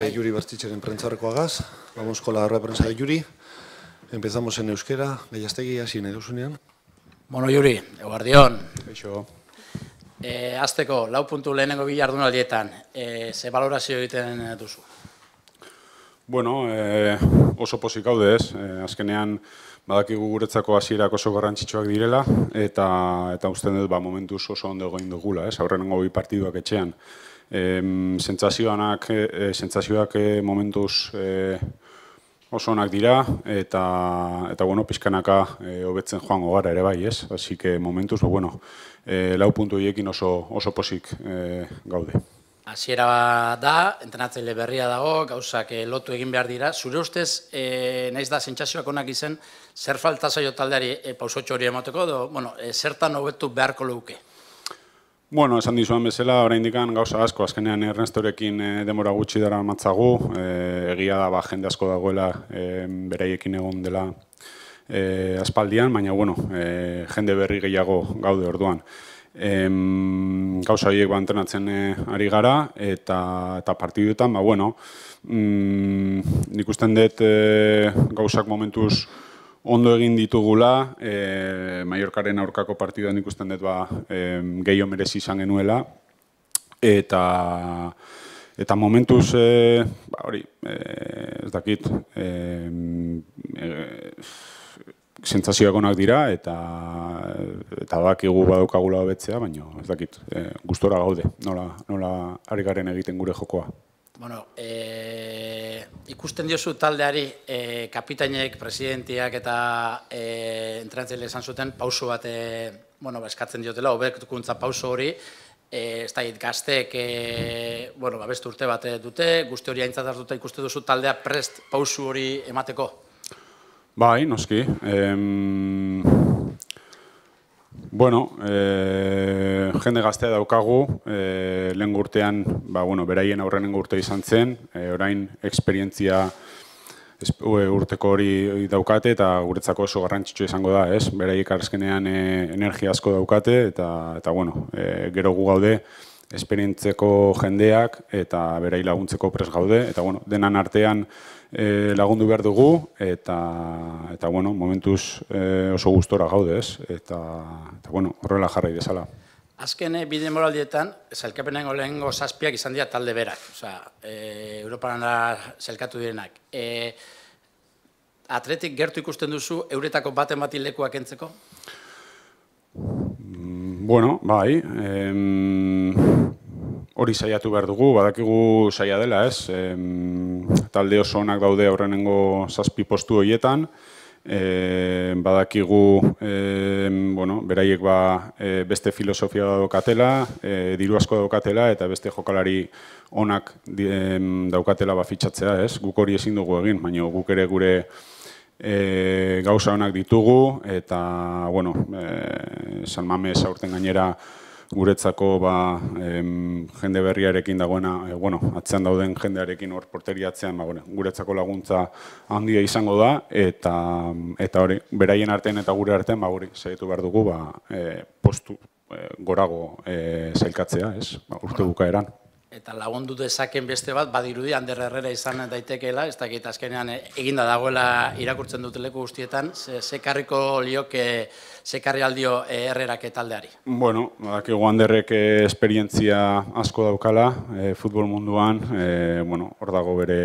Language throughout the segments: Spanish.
Eh, Yuri Bartzitzeren prentzarrekoagaz. Vamos con la rueda de prensa de Yuri. Empezamos en euskera. Gaiastegi, hasi nahi duzunean. Bueno, Yuri, eguardion. Eixo. E, azteko, lau puntu lehenengo bi jardunaldietan, e, ze balorazio egiten duzu? Bueno, eh, oso pozik gaude ez, eh, azkenean badakigu guretzako hasierak oso garrantzitsuak direla, eta eta uste dut ba, momentuz oso ondo egoin dugula, ez, aurrenengo bi partiduak etxean. E, sentsazioanak, e, sentsazioak e, momentuz e, oso onak dira, eta, eta bueno, pizkanaka e, hobetzen joango gara ere bai, ez? Así que momentuz, ba, bueno, e, lau puntu hiekin oso, oso posik e, gaude. Hasiera da, entrenatzaile berria dago, gauzak eh, lotu egin behar dira. Zure ustez, e, naiz da sentsazioak onak izen, zer falta zaio taldeari e, pausotxo hori emateko, edo, bueno, e, zertan hobetu beharko luke? Bueno, esan dizuan bezala, oraindik gauza asko, azkenean Ernestorekin e, demora gutxi dara matzagu, e, egia da, ba, jende asko dagoela e, beraiekin egon dela e, aspaldian, baina, bueno, e, jende berri gehiago gaude orduan. Em, gauza horiek ba, entrenatzen e, ari gara, eta, eta partiduetan, ba, bueno, mm, nik usten dut e, gauzak momentuz ondo egin ditugula, e, Mallorcaren aurkako partiduan ikusten dut ba, e, gehiago merezi izan genuela, eta eta momentuz, e, ba, hori, e, ez dakit, e, e, sentsazioak onak dira, eta eta bakigu badaukagula hobetzea, baina ez dakit, e, gustora gaude, nola, nola ari garen egiten gure jokoa. Bueno, e, ikusten diozu taldeari e, kapitainek, presidentiak eta e, entrenatzaile esan zuten pauso bat e, bueno, ba, eskatzen diotela, hobekuntza pauso hori, e, ez da gazteek e, bueno, ba, beste urte bat dute, guzti hori aintzat hartuta ikuste duzu taldea prest pauso hori emateko? Bai, noski. Em, Bueno, e, jende gaztea daukagu, e, lehen gurtean, ba, bueno, beraien aurrenen urte izan zen, e, orain eksperientzia urteko hori daukate eta guretzako oso garrantzitsu izango da, ez? Beraiek arzkenean e, energia asko daukate eta, eta bueno, e, gero gu gaude, esperientzeko jendeak eta berai laguntzeko pres gaude, eta bueno, denan artean e, lagundu behar dugu, eta, eta bueno, momentuz e, oso gustora gaude, ez? Eta, eta bueno, horrela jarrai desala. Azken e, bide moraldietan, zelkapenengo lehengo zazpiak izan dira talde berak, oza, e, Europarana zelkatu direnak. E, atletik gertu ikusten duzu, euretako baten bati lekuak entzeko? Mm, bueno, bai, em, hori saiatu behar dugu, badakigu saia dela, ez? Em, talde oso onak daude aurrenengo zazpi postu horietan, e, badakigu e, bueno, beraiek ba, e, beste filosofia daukatela, e, diru asko daukatela eta beste jokalari onak e, daukatela ba, fitxatzea, ez? Guk hori ezin dugu egin, baina guk ere gure e, gauza onak ditugu eta, bueno, e, San Mames aurten gainera guretzako ba, em, jende berriarekin dagoena, e, bueno, atzean dauden jendearekin hor porteriatzean, ba, bueno, guretzako laguntza handia izango da, eta eta hori, beraien artean eta gure artean, ba, hori, segitu behar dugu, ba, e, postu e, gorago e, zailkatzea, ez, ba, urte bukaeran eta lagundu dezaken beste bat, badirudi Ander Herrera izan daitekeela, ez dakit azkenean eh, eginda dagoela irakurtzen dut leku guztietan, ze, karriko lioke, ze karri aldio eh, Herrerak taldeari? Bueno, badakigu Anderrek eh, esperientzia asko daukala, e, futbol munduan, e, bueno, hor dago bere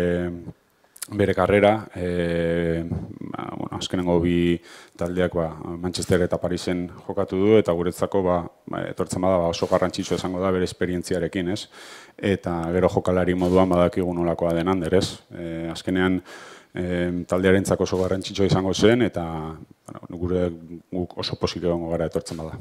bere karrera, e, ba, bueno, azkenengo bi taldeak ba, Manchester eta Parisen jokatu du, eta guretzako ba, ba, etortzen bada ba, oso garrantzitsua izango da bere esperientziarekin, ez? Eta gero jokalari moduan badakigu nolakoa den hander, ez? E, azkenean e, taldearentzako oso garrantzitsua izango zen, eta bueno, gure guk oso posik gara etortzen bada.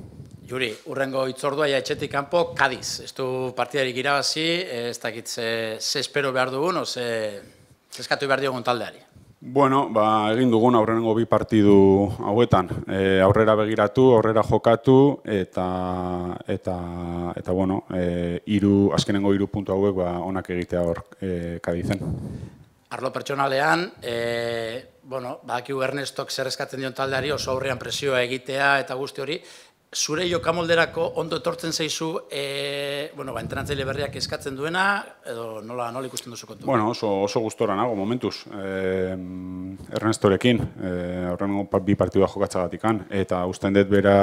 Juri, urrengo itzordua ja etxetik kanpo, Kadiz. Ez du partidarik irabazi, ez dakit ze, ze espero behar dugun, o ze, Zeskatu behar diogun taldeari. Bueno, ba, egin dugun aurrenengo bi partidu hauetan. E, aurrera begiratu, aurrera jokatu, eta, eta, eta bueno, e, iru, azkenengo hiru puntu hauek ba, onak egitea hor e, kadizen. Arlo pertsonalean, e, bueno, badakigu Ernestok zer eskatzen dion taldeari oso aurrean presioa egitea eta guzti hori, zure jokamolderako ondo etortzen zaizu, e, bueno, ba, entrenatzaile berriak eskatzen duena, edo nola, nola ikusten duzu kontu? Bueno, oso, oso gustora nago, momentuz. E, Ernestorekin, e, horren bi partidua jokatzagatikan, eta usten dut bera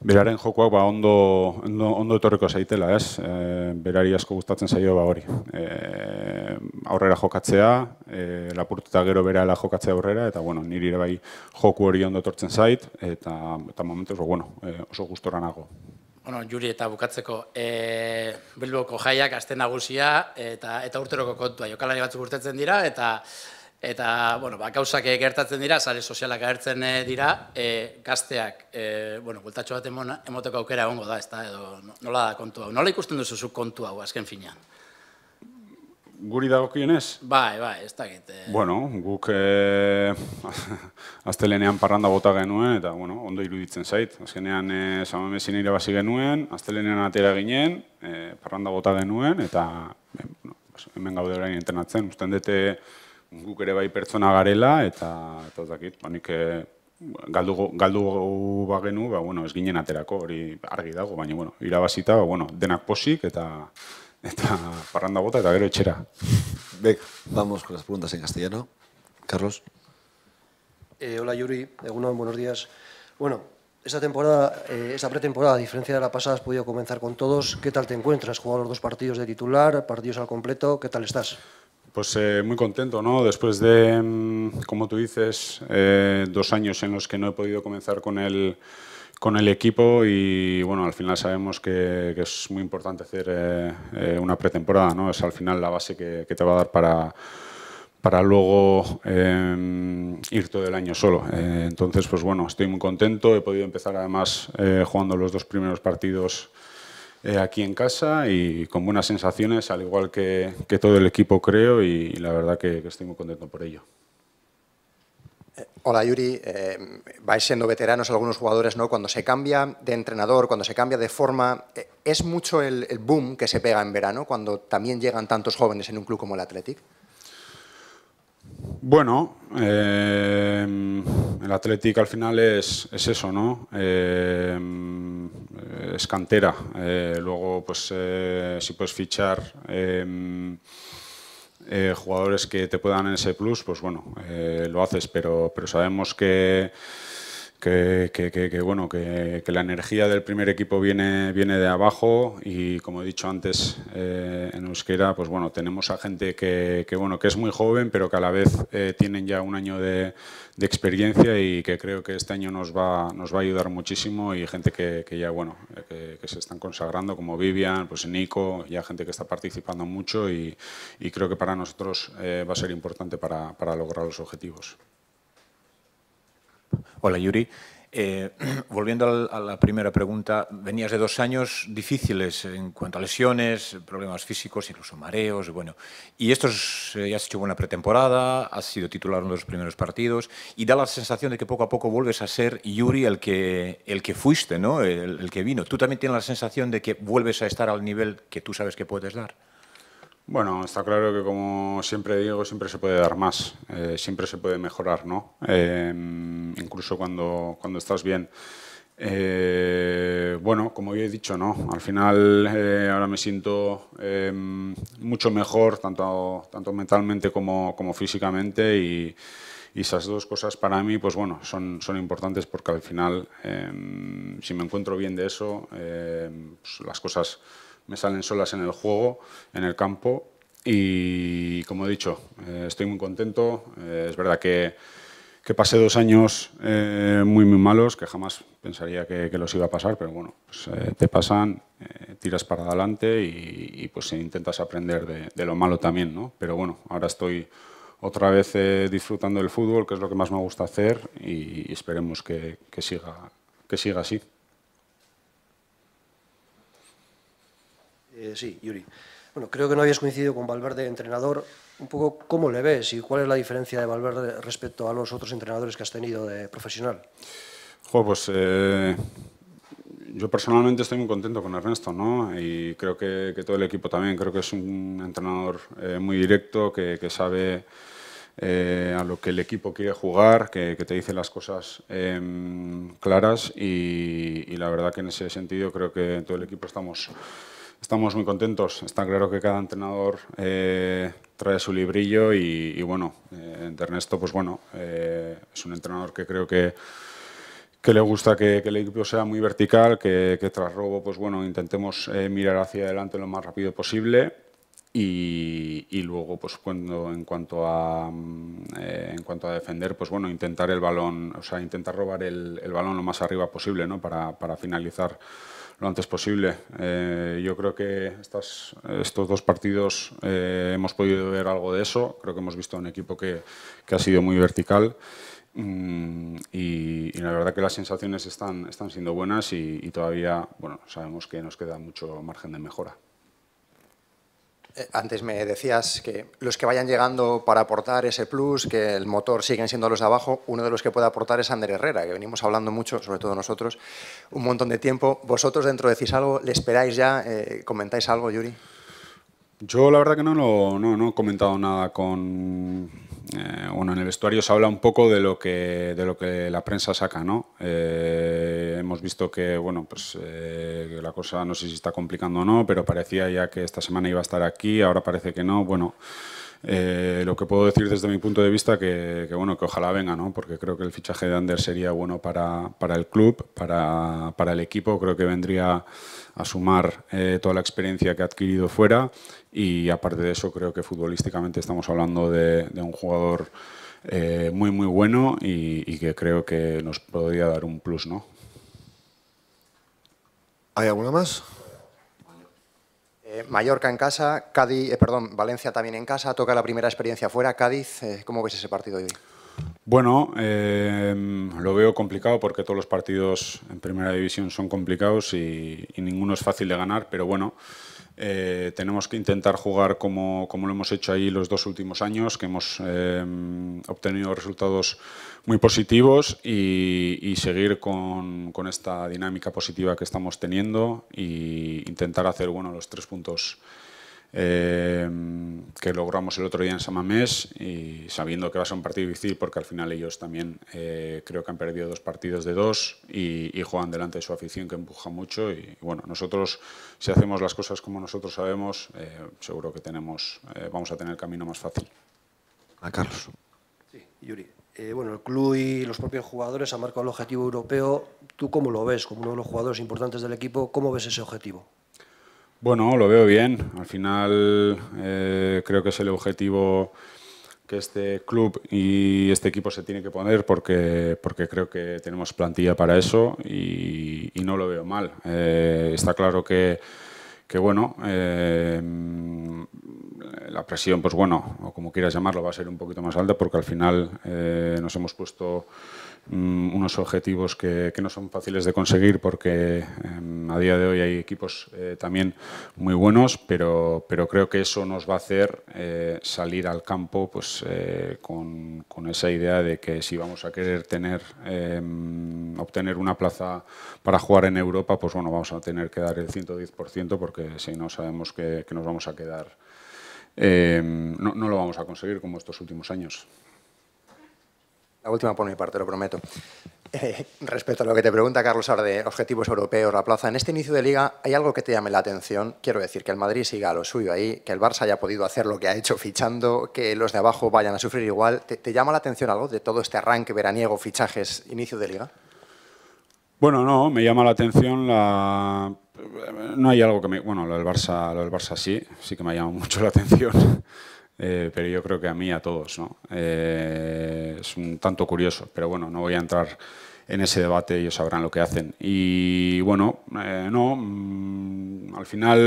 beraren jokoak ba, ondo, ondo, ondo etorriko zaitela, ez? E, berari asko gustatzen zaio ba hori. E, aurrera jokatzea, e, lapurtuta gero berala jokatzea aurrera, eta bueno, niri ere bai joku hori ondo etortzen zait, eta, eta momentuz, ba, bueno, e, oso gustora nago. Bueno, Juri eta bukatzeko, e, Bilboko jaiak aste nagusia eta eta urteroko kontua jokalari batzuk urtetzen dira eta Eta, bueno, ba, gauzak gertatzen dira, sare sozialak agertzen eh, dira, e, gazteak, e, bueno, bultatxo bat emoteko aukera egongo da, ez da, edo nola da kontu hau. Nola ikusten duzu zu kontu hau, azken finean? Guri dagokionez? Bai, bai, ez da gite. Bueno, guk e, aztelenean parranda bota genuen, eta, bueno, ondo iruditzen zait. Azkenean, e, samamezin irabazi genuen, aztelenean atera ginen, e, parranda bota genuen, eta, bueno, hemen gaude orain entrenatzen, usten dute, guk ere bai pertsona garela eta eta ez dakit, ba nik eh, galdu galdu bagenu, ba bueno, ez ginen aterako, hori argi dago, baina bueno, irabazita, ba bueno, denak posik eta eta parranda bota eta gero etxera. Venga, vamos con las preguntas en castellano. Carlos. Eh, hola Yuri, Egunon, buenos días. Bueno, esta temporada, eh, esta pretemporada, a diferencia de la pasada, has podido comenzar con todos. ¿Qué tal te encuentras? ¿Has jugado los dos partidos de titular, partidos al completo? ¿Qué tal estás? Pues eh, muy contento, ¿no? Después de, mm, como tú dices, eh, dos años en los que no he podido comenzar con el, con el equipo y bueno, al final sabemos que, es muy importante hacer eh, una pretemporada, ¿no? Es al final la base que, te va a dar para, para luego ir todo el año solo. entonces, pues bueno, estoy muy contento, he podido empezar además jugando los dos primeros partidos eh, aquí en casa y con buenas sensaciones, al igual que, que todo el equipo creo y la verdad que, que estoy muy contento por ello. Eh, hola Yuri, eh, vais siendo veteranos algunos jugadores, ¿no? Cuando se cambia de entrenador, cuando se cambia de forma, eh, ¿es mucho el, el, boom que se pega en verano cuando también llegan tantos jóvenes en un club como el Athletic? Bueno, eh, el Athletic al final es, es eso, ¿no? Eh, es cantera. Eh, luego, pues, eh, si puedes fichar eh, jugadores que te puedan en ese plus, pues bueno, lo haces, pero, pero sabemos que que, bueno, que, la energía del primer equipo viene, viene de abajo y como he dicho antes eh, en euskera, pues bueno, tenemos a gente que, bueno, que es muy joven pero que a la vez eh, tienen ya un año de, experiencia y que creo que este año nos va, nos va a ayudar muchísimo y gente que, ya bueno, que, se están consagrando como Vivian, pues Nico, ya gente que está participando mucho y, creo que para nosotros eh, va a ser importante para, para lograr los objetivos. Hola Yuri. Eh, volviendo a la primera pregunta, venías de dos años difíciles en cuanto a lesiones, problemas físicos, incluso mareos, bueno. Y estos, eh, ya has hecho buena pretemporada, has sido titular en los primeros partidos y da la sensación de que poco a poco vuelves a ser Yuri el que, el que fuiste, ¿no? el, el que vino. ¿Tú también tienes la sensación de que vuelves a estar al nivel que tú sabes que puedes dar? Bueno, está claro que como siempre digo, siempre se puede dar más, eh, siempre se puede mejorar, ¿no? Eh, incluso cuando, cuando estás bien. Eh, bueno, como ya he dicho, ¿no? Al final ahora me siento mucho mejor, tanto, tanto mentalmente como, como físicamente, y, y, esas dos cosas para mí, pues bueno, son, son importantes porque al final, si me encuentro bien de eso, pues las cosas me salen solas en el juego, en el campo y como he dicho, eh, estoy muy contento. Eh, es verdad que, que, pasé dos años eh, muy, muy malos, que jamás pensaría que, los iba a pasar, pero bueno, pues, te pasan, tiras para adelante y, pues intentas aprender de, lo malo también, ¿no? Pero bueno, ahora estoy otra vez disfrutando del fútbol, que es lo que más me gusta hacer y, y esperemos que, que, siga, que siga así. Eh, sí, Yuri. Bueno, creo que no habías coincidido con Valverde, entrenador. Un poco, ¿cómo le ves y cuál es la diferencia de Valverde respecto a los otros entrenadores que has tenido de profesional? pues eh, yo personalmente estoy muy contento con Ernesto, ¿no? Y creo que, todo el equipo también. Creo que es un entrenador eh, muy directo, que, sabe eh, a lo que el equipo quiere jugar, que, te dice las cosas em, claras y, la verdad que en ese sentido creo que todo el equipo estamos, estamos muy contentos. Está claro que cada entrenador eh, trae su librillo y, bueno, eh, Ernesto pues bueno, eh, es un entrenador que creo que que le gusta que, el equipo sea muy vertical, que, tras robo pues bueno, intentemos mirar hacia adelante lo más rápido posible y, luego, pues cuando en cuanto a eh, en cuanto a defender, pues bueno, intentar el balón, o sea, intentar robar el, el balón lo más arriba posible, ¿no? Para, para finalizar lo antes posible. Eh, yo creo que estas, estos dos partidos eh, hemos podido ver algo de eso. Creo que hemos visto un equipo que, que ha sido muy vertical. Mm, y, la verdad que las sensaciones están, están siendo buenas y, y todavía bueno, sabemos que nos queda mucho margen de mejora. Eh, antes me decías que los que vayan llegando para aportar ese plus, que el motor siguen siendo los de abajo, uno de los que puede aportar es Ander Herrera, que venimos hablando mucho, sobre todo nosotros, un montón de tiempo. ¿Vosotros dentro decís algo? ¿Le esperáis ya? Eh, ¿Comentáis algo, Yuri? Yo la verdad que no, no, no he comentado nada con, eh, bueno, en el vestuario se habla un poco de lo que, de lo que la prensa saca, ¿no? Eh, hemos visto que, bueno, pues eh, la cosa no sé si está complicando o no, pero parecía ya que esta semana iba a estar aquí, ahora parece que no. Bueno, lo que puedo decir desde mi punto de vista que, que, bueno, que ojalá venga, ¿no? Porque creo que el fichaje de Ander sería bueno para, para el club, para, para el equipo. Creo que vendría a sumar toda la experiencia que ha adquirido fuera y aparte de eso creo que futbolísticamente estamos hablando de, un jugador eh, muy muy bueno y, que creo que nos podría dar un plus, ¿no? ¿Hay alguna más? Eh, Mallorca en casa, Cádiz, eh, perdón, Valencia también en casa, toca la primera experiencia fuera. Cádiz, ¿cómo ves ese partido hoy? Bueno, lo veo complicado porque todos los partidos en primera división son complicados y ninguno es fácil de ganar, pero bueno, eh, tenemos que intentar jugar como, como, lo hemos hecho ahí los dos últimos años, que hemos eh, obtenido resultados muy positivos y, seguir con, con, esta dinámica positiva que estamos teniendo e intentar hacer bueno, los tres puntos eh, que logramos el otro día en Samamés y sabiendo que va a ser un partido difícil porque al final ellos también eh, creo que han perdido dos partidos de dos y, juegan delante de su afición que empuja mucho y, bueno, nosotros si hacemos las cosas como nosotros sabemos eh, seguro que tenemos, vamos a tener el camino más fácil. A Carlos. Sí, Yuri. bueno, el club y los propios jugadores han marcado el objetivo europeo. ¿Tú cómo lo ves como uno de los jugadores importantes del equipo? ¿Cómo ves ese objetivo? Bueno, lo veo bien. Al final eh, creo que es el objetivo que este club y este equipo se tiene que poner porque, porque creo que tenemos plantilla para eso y, no lo veo mal. Eh, está claro que, que bueno, eh, la presión, pues bueno, o como quieras llamarlo, va a ser un poquito más alta porque al final nos hemos puesto Mm, unos objetivos que, no son fáciles de conseguir porque em, a día de hoy hay equipos eh, también muy buenos, pero, pero creo que eso nos va a hacer eh, salir al campo pues, eh, con, esa idea de que si vamos a querer tener, em, obtener una plaza para jugar en Europa, pues bueno, vamos a tener que dar el 110% porque si no sabemos que, que nos vamos a quedar, em, no, no lo vamos a conseguir como estos últimos años. La última por mi parte, lo prometo. Eh, respecto a lo que te pregunta Carlos ahora de objetivos europeos, la plaza, en este inicio de liga, ¿hay algo que te llame la atención? Quiero decir, que el Madrid siga a lo suyo ahí, que el Barça haya podido hacer lo que ha hecho fichando, que los de abajo vayan a sufrir igual. ¿Te, llama la atención algo de todo este arranque veraniego, fichajes, inicio de liga? Bueno, no, me llama la atención la... No hay algo que me... Bueno, lo del Barça, lo del Barça sí, sí que me llama mucho la atención. Eh, pero yo creo que a mí, a todos. ¿no? Eh, es un tanto curioso, pero bueno, no voy a entrar en ese debate, ellos sabrán lo que hacen. Y bueno, eh, no, mm, al final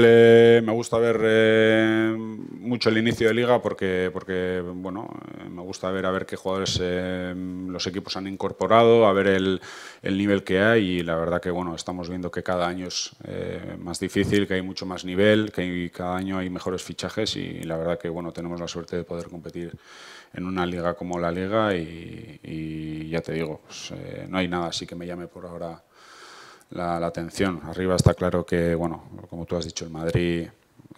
me gusta ver mucho el inicio de liga porque, porque bueno, me gusta ver a ver qué jugadores los equipos han incorporado, a ver el, el, nivel que hay y la verdad que bueno, estamos viendo que cada año es más difícil, que hay mucho más nivel, que cada año hay mejores fichajes y la verdad que bueno, tenemos la suerte de poder competir en una liga como la liga y, ya te digo, pues, eh, no hay nada así que me llame por ahora la, atención. Arriba está claro que, bueno, como tú has dicho, el Madrid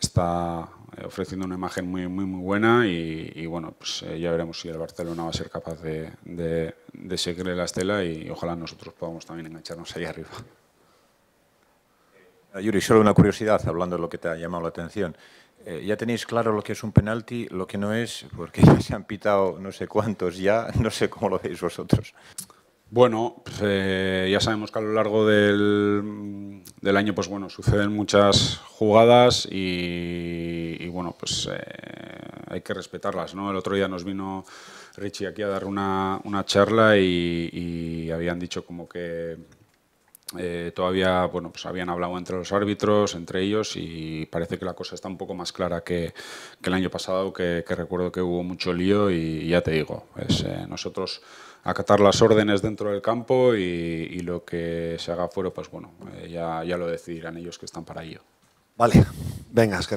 está eh, ofreciendo una imagen muy, muy, muy buena y, y bueno, pues eh, ya veremos si el Barcelona va a ser capaz de, de, de seguirle la estela y ojalá nosotros podamos también engancharnos ahí arriba. Yuri, solo una curiosidad, hablando de lo que te ha llamado la atención. Eh, ¿Ya tenéis claro lo que es un penalti, lo que no es? Porque ya se han pitado no sé cuántos ya, no sé cómo lo veis vosotros. Bueno, pues, eh, ya sabemos que a lo largo del, del, año pues bueno, suceden muchas jugadas y, bueno, pues eh, hay que respetarlas. ¿no? El otro día nos vino Richie aquí a dar una, una charla y, y, habían dicho como que eh, todavía bueno, pues habían hablado entre los árbitros, entre ellos, y parece que la cosa está un poco más clara que, que el año pasado, que, que, recuerdo que hubo mucho lío y, ya te digo, pues, nosotros acatar las órdenes dentro del campo y, y lo que se haga fuera, pues bueno, eh, ya, ya lo decidirán ellos que están para ello. Vale, venga, es que